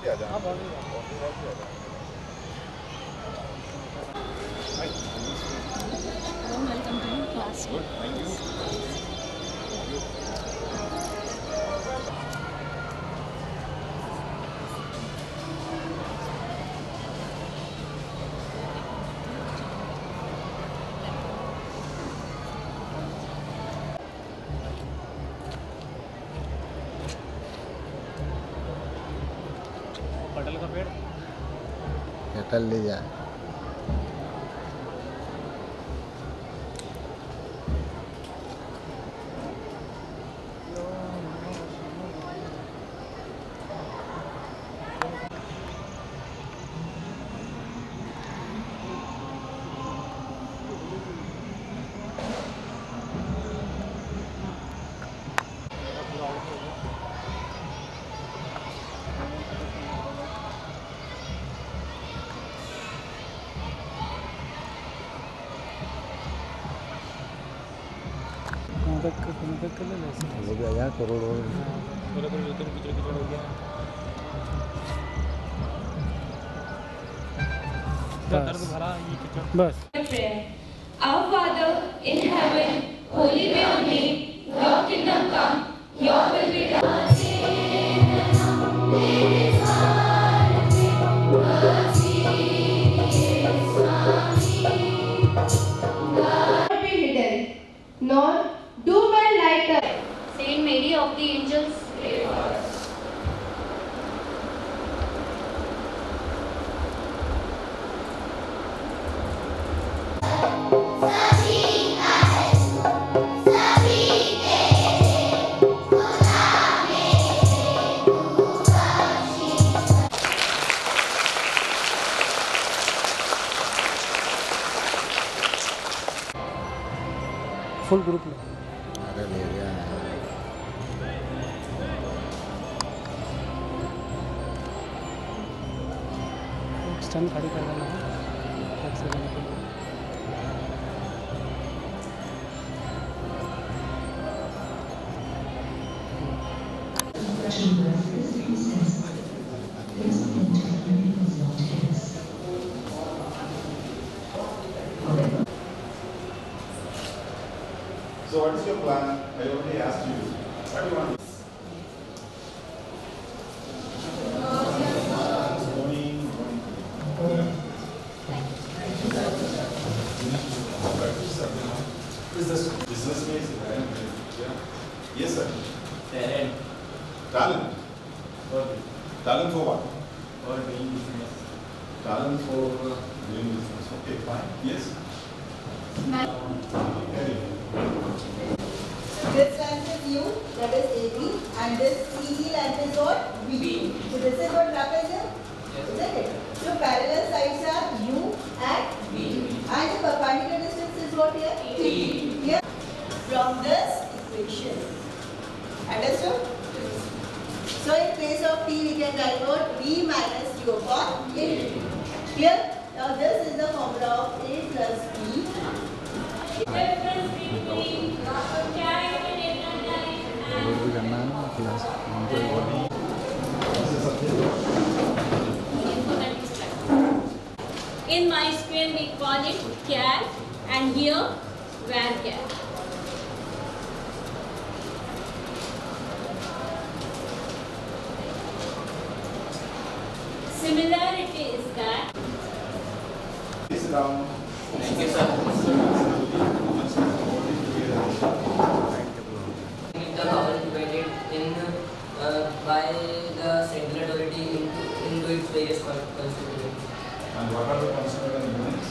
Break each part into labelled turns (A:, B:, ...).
A: Di?
B: कर ले जाए।
A: बैक कर तुम बैक कर ले
B: हो गया यार करोड़
A: हो गया बस
C: Our Father in heaven, holy be your name, your kingdom come, your will be done.
A: Full group में।
B: अरे ले गया
A: स्टैंड खड़ी कर देना है।
D: What is your plan? I already asked you. What do you? Morning, morning. Business. Business means, right? Yeah. Yes, sir.
E: Talent
D: Talent. Talent for what?
E: for doing business.
D: Talent for doing business. Okay, fine. Yes. Very good.
F: This lamp is U, that is AB, and this CD lamp is what? B. So this is what trapezium? Isn't it? So parallel sides are U and B. And the perpendicular distance is what here? T. Here. From this equation. Understood? So in place of T we can write what? B minus U upon A. Here? Now this is the formula of A plus B
G: In my screen we call it cat and here where cat. Similarity is that.
E: Thank you, sir. If the power is divided in uh, the central authority into, into its various con- constituents.
D: And what are the constituent units?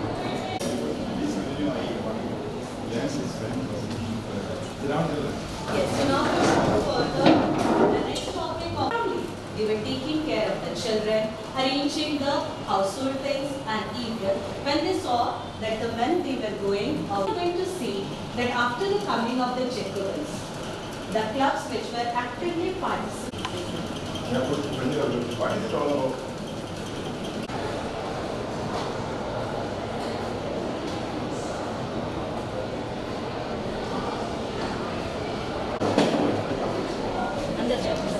D: Please continue. I want to- Yes, it's very important. Ground level.
F: Yes, so now we move further. The next topic of family. They were taking care of the children, arranging the household things and even when they saw that the men they were going out, they were going to see that after the coming of the Jacobins, the clubs which were actively participating
D: You have to bring your, what is it all about?
G: under chapter.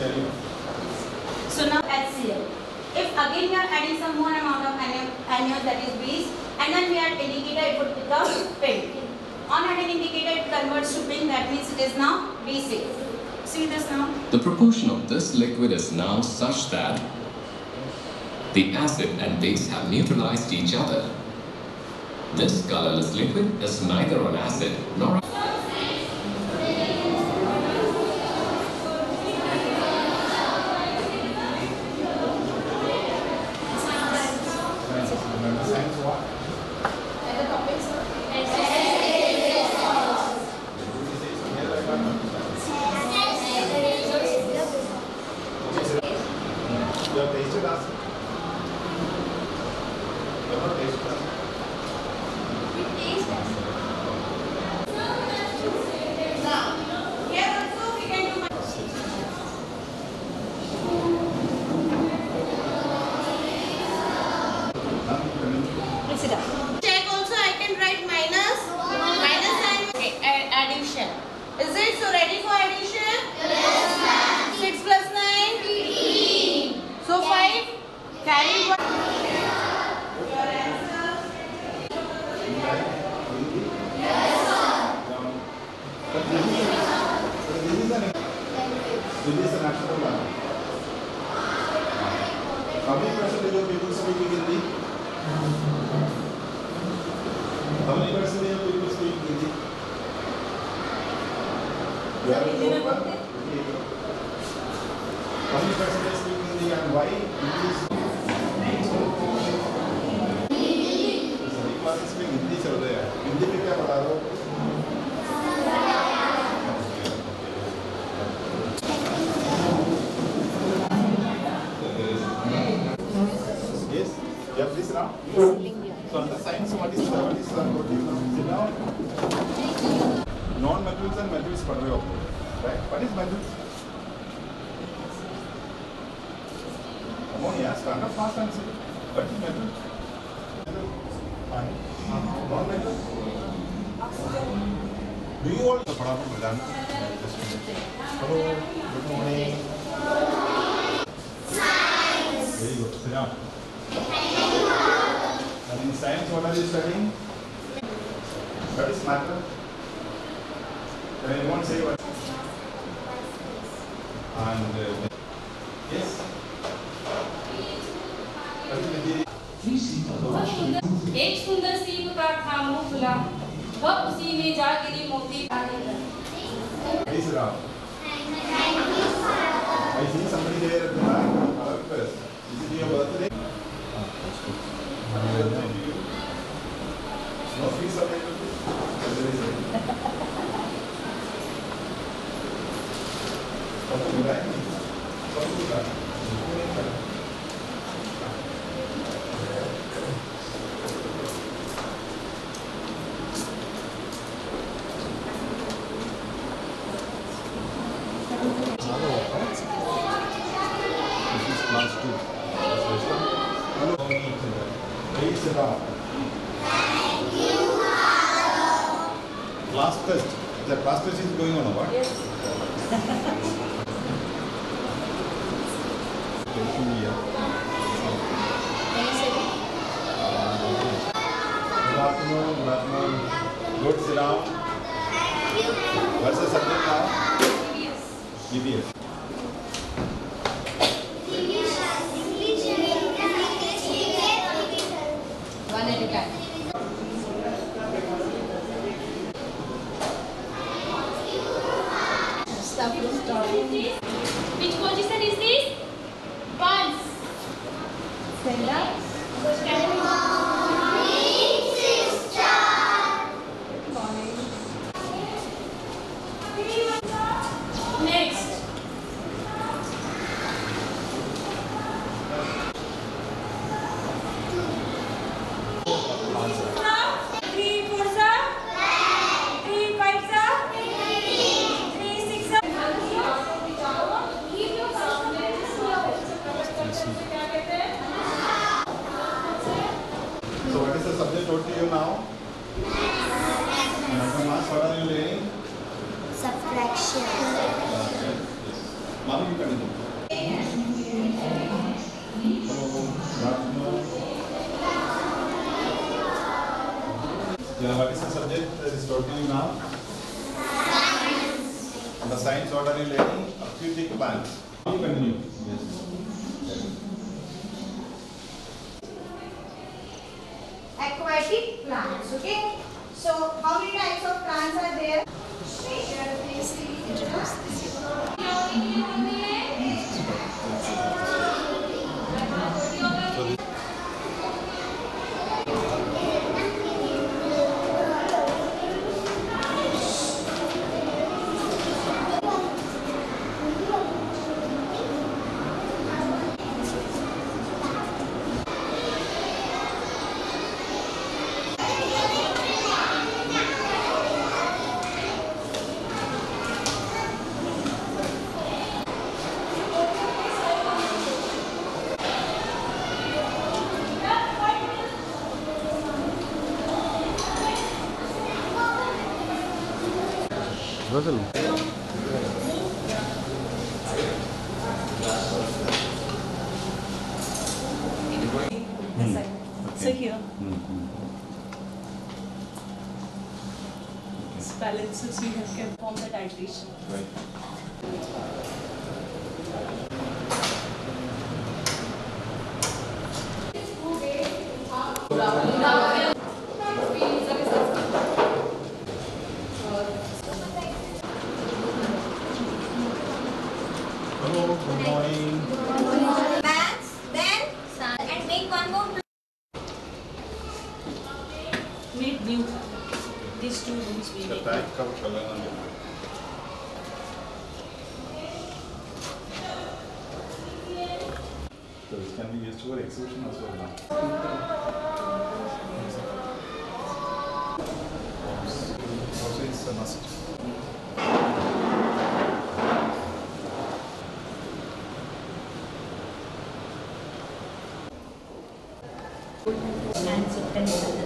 H: So now HCl. If again we are adding some more amount of anion, that is base and then we add indicator it would become pink. On adding indicator it converts to pink that means it is now basic. See this now?
I: The proportion of this liquid is now such that the acid and base have neutralized each other. This colorless liquid is neither an acid nor a
D: You are a poor one? Okay. How many percentage speak Hindi and why English? सभी classes में हिंदी चल रहे हैं हिंदी में क्या पढ़ा रहे हो Yes, you have this now? So under science, what is, what is, what What is Mendelssohn? Come and what is Do you want the Prabhu Hello, good morning. Science. Very good. Sit down. And in science, what are you studying? What is matter? Can anyone say what? And uh, yes. What is material?
G: एक सुंदर सीप का था मुंह खुला वह उसी में जा गिरी मोती
D: Please sit down. I see somebody there at the back. Hello, Chris. Is it your birthday? Happy birthday to you. No fees available? Class test. The class test is going on what? Yes. afternoon. Good, sit down. What's the subject you now? Mass, what are you learning?
J: Subtraction.
D: Yes. Mommy, you. Hello, good. Yeah, what is the subject that is taught you now? Science. The science, what are you learning? Aquatic plants. You continue. Yes.
F: Aquatic plants, okay? So how many types of plants are there?
K: This balances we have can form that addition.
D: Right. Hello, good morning.
F: Maths,
K: two rooms we
D: The
K: made.
D: type cover color on it. So this can be used for exhibition as well now. Also it's a must. So